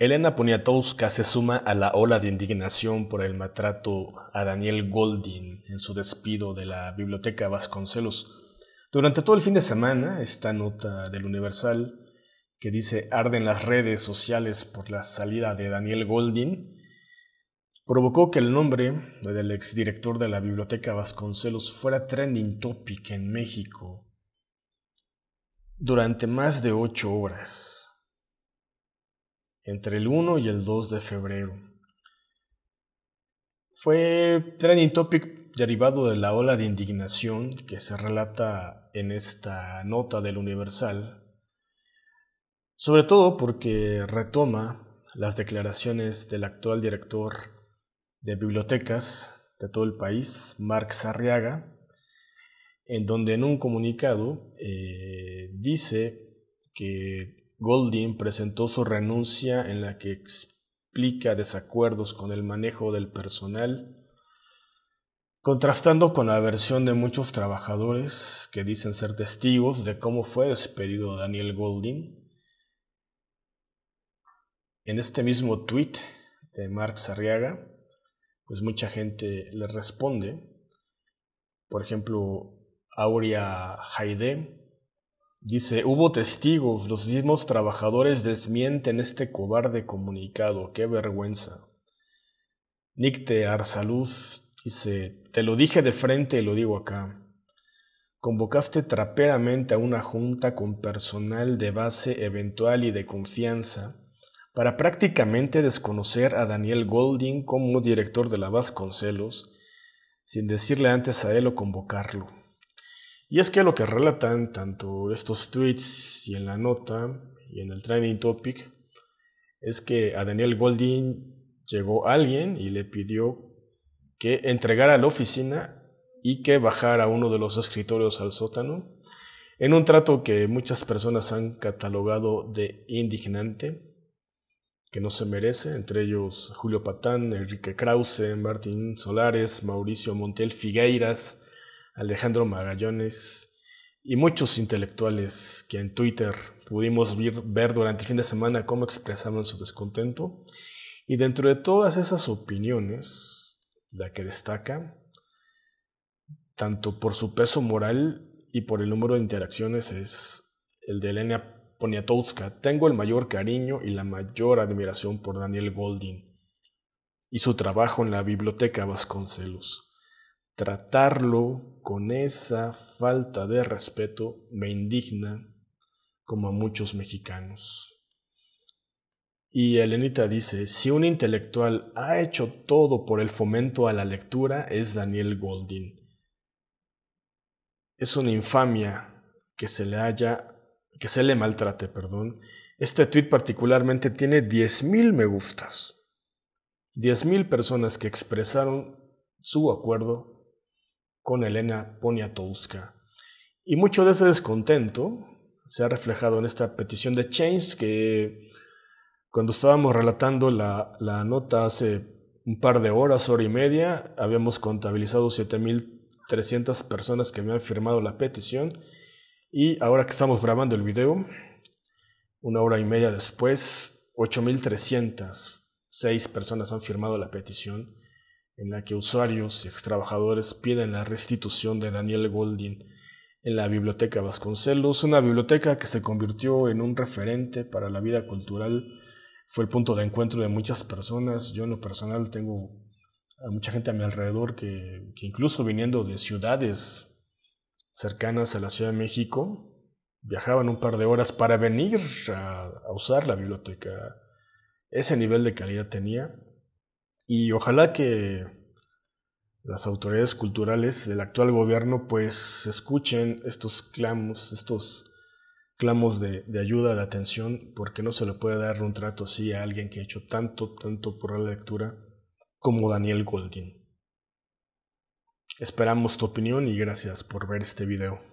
Elena Poniatowska se suma a la ola de indignación por el maltrato a Daniel Goldin en su despido de la Biblioteca Vasconcelos. Durante todo el fin de semana, esta nota del Universal que dice arden las redes sociales por la salida de Daniel Goldin, provocó que el nombre del exdirector de la Biblioteca Vasconcelos fuera trending topic en México durante más de ocho horas entre el 1 y el 2 de febrero. Fue trending topic derivado de la ola de indignación que se relata en esta nota del Universal, sobre todo porque retoma las declaraciones del actual director de bibliotecas de todo el país, Mark Sarriaga, en donde en un comunicado eh, dice que Goldin presentó su renuncia en la que explica desacuerdos con el manejo del personal, contrastando con la versión de muchos trabajadores que dicen ser testigos de cómo fue despedido Daniel Goldin. En este mismo tweet de Mark Sarriaga, pues mucha gente le responde. Por ejemplo, Aurea Haide Dice, hubo testigos, los mismos trabajadores desmienten este cobarde comunicado, qué vergüenza. Nicte Arsaluz dice, te lo dije de frente y lo digo acá. Convocaste traperamente a una junta con personal de base eventual y de confianza para prácticamente desconocer a Daniel Golding como director de la Vasconcelos, sin decirle antes a él o convocarlo. Y es que lo que relatan tanto estos tweets y en la nota y en el trending topic es que a Daniel Goldin llegó alguien y le pidió que entregara la oficina y que bajara uno de los escritorios al sótano, en un trato que muchas personas han catalogado de indignante, que no se merece, entre ellos Julio Patán, Enrique Krause, Martín Solares, Mauricio Montel Figueiras, Alejandro Magallones y muchos intelectuales que en Twitter pudimos ver durante el fin de semana cómo expresaban su descontento. Y dentro de todas esas opiniones, la que destaca, tanto por su peso moral y por el número de interacciones, es el de Elena Poniatowska. Tengo el mayor cariño y la mayor admiración por Daniel Goldin y su trabajo en la Biblioteca Vasconcelos. Tratarlo con esa falta de respeto me indigna como a muchos mexicanos. Y Elenita dice, si un intelectual ha hecho todo por el fomento a la lectura es Daniel Goldin. Es una infamia que se le haya, que se le maltrate, perdón. Este tweet particularmente tiene 10.000 me gustas. 10.000 personas que expresaron su acuerdo con Elena Poniatowska. Y mucho de ese descontento se ha reflejado en esta petición de Chains que cuando estábamos relatando la, la nota hace un par de horas, hora y media, habíamos contabilizado 7.300 personas que habían firmado la petición y ahora que estamos grabando el video, una hora y media después, 8.306 personas han firmado la petición en la que usuarios y extrabajadores piden la restitución de Daniel Goldin en la Biblioteca Vasconcelos, una biblioteca que se convirtió en un referente para la vida cultural, fue el punto de encuentro de muchas personas. Yo en lo personal tengo a mucha gente a mi alrededor que, incluso viniendo de ciudades cercanas a la Ciudad de México, viajaban un par de horas para venir a usar la biblioteca. Ese nivel de calidad tenía. Y ojalá que las autoridades culturales del actual gobierno pues escuchen estos clamos, estos clamos de, de, ayuda, de atención, porque no se le puede dar un trato así a alguien que ha hecho tanto, tanto por la lectura como Daniel Goldin. Esperamos tu opinión y gracias por ver este video.